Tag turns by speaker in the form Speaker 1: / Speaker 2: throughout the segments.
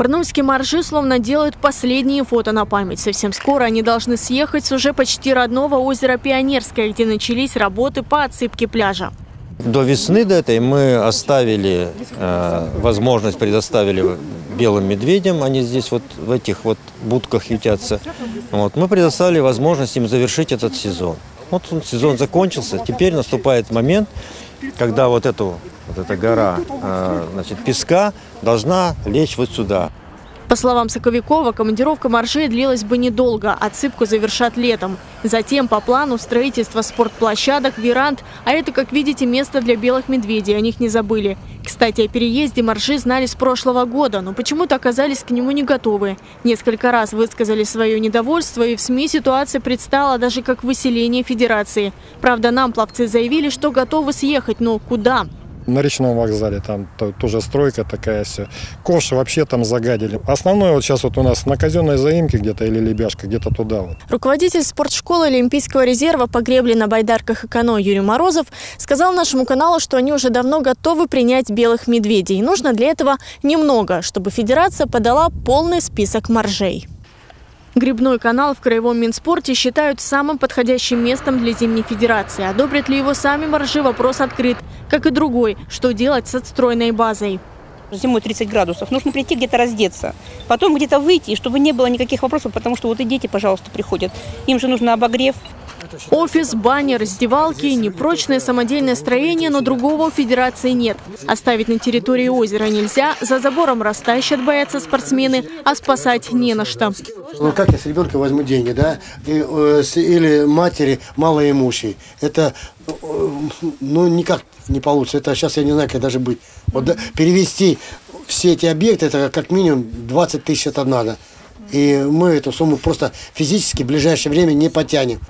Speaker 1: Барнаульские моржи словно делают последние фото на память. Совсем скоро они должны съехать с уже почти родного озера Пионерское, где начались работы по отсыпке пляжа.
Speaker 2: До весны до этой мы оставили э, возможность, предоставили белым медведям, они здесь вот в этих вот будках ютятся. Вот, мы предоставили возможность им завершить этот сезон. Вот он, сезон закончился, теперь наступает момент, когда вот эту вот эта гора э, значит, песка должна лечь вот сюда.
Speaker 1: По словам Соковикова, командировка маршей длилась бы недолго, отсыпку завершат летом. Затем по плану строительство спортплощадок, веранд, а это, как видите, место для белых медведей, о них не забыли. Кстати, о переезде марши знали с прошлого года, но почему-то оказались к нему не готовы. Несколько раз высказали свое недовольство, и в СМИ ситуация предстала даже как выселение федерации. Правда, нам пловцы заявили, что готовы съехать, но куда?
Speaker 3: На речном вокзале, там тоже стройка такая все. Ковши вообще там загадили. Основное вот сейчас вот у нас на казенной заимке где-то или Лебяшка, где-то туда вот.
Speaker 1: Руководитель спортшколы Олимпийского резерва по гребле на байдарках и кано Юрий Морозов сказал нашему каналу, что они уже давно готовы принять белых медведей. Нужно для этого немного, чтобы федерация подала полный список моржей. Грибной канал в Краевом Минспорте считают самым подходящим местом для Зимней Федерации. Одобрят ли его сами моржи, вопрос открыт. Как и другой, что делать с отстроенной базой.
Speaker 4: Зимой 30 градусов. Нужно прийти где-то раздеться. Потом где-то выйти, чтобы не было никаких вопросов, потому что вот и дети, пожалуйста, приходят. Им же нужно обогрев.
Speaker 1: Офис, баня, раздевалки, непрочное самодельное строение, но другого у федерации нет. Оставить на территории озера нельзя, за забором растащат, боятся спортсмены, а спасать не на что.
Speaker 5: Ну как я с ребенка возьму деньги, да? Э, или матери малоимущей. Это э, ну никак не получится. Это сейчас я не знаю, как даже быть. Вот, да, перевести все эти объекты, это как минимум 20 тысяч это надо. И мы эту сумму просто физически в ближайшее время не потянем.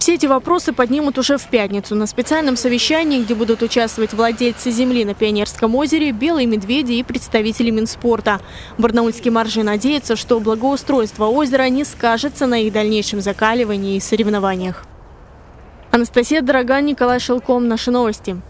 Speaker 1: Все эти вопросы поднимут уже в пятницу на специальном совещании, где будут участвовать владельцы земли на Пионерском озере, белые медведи и представители Минспорта. Барнаульские маржи надеются, что благоустройство озера не скажется на их дальнейшем закаливании и соревнованиях. Анастасия Дороган, Николай Шелком. Наши новости.